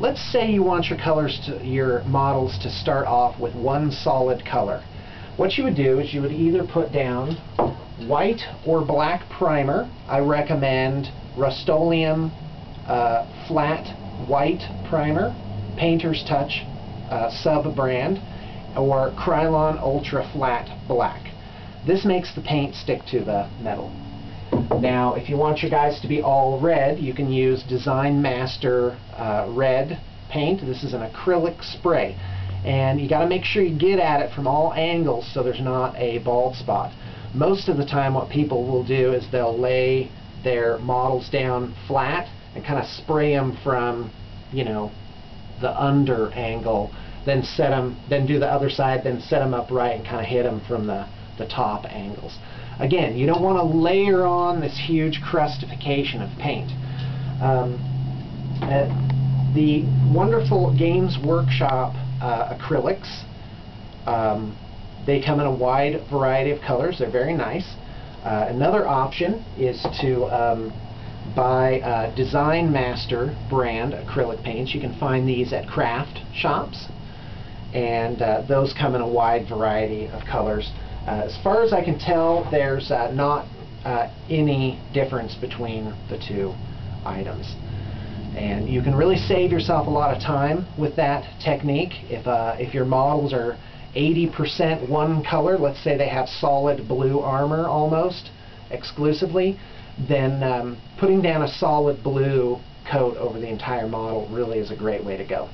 let's say you want your colors to your models to start off with one solid color. What you would do is you would either put down white or black primer. I recommend Rust-Oleum uh, flat white primer, Painter's Touch uh, sub brand, or Krylon Ultra Flat Black. This makes the paint stick to the metal. Now, if you want your guys to be all red, you can use Design Master uh, red paint. This is an acrylic spray. And you got to make sure you get at it from all angles so there's not a bald spot. Most of the time what people will do is they'll lay their models down flat and kind of spray them from, you know, the under angle, then set them, then do the other side, then set them up right and kind of hit them from the, the top angles. Again, you don't want to layer on this huge crustification of paint. Um, uh, the wonderful Games Workshop uh, acrylics, um, they come in a wide variety of colors. They're very nice. Uh, another option is to um, buy Design Master brand acrylic paints. You can find these at craft shops and uh, those come in a wide variety of colors. Uh, as far as I can tell, there's uh, not uh, any difference between the two items. And you can really save yourself a lot of time with that technique. If, uh, if your models are 80% one color, let's say they have solid blue armor almost exclusively, then um, putting down a solid blue coat over the entire model really is a great way to go.